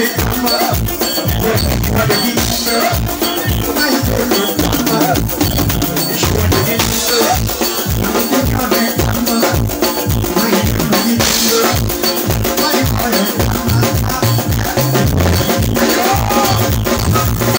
Take my,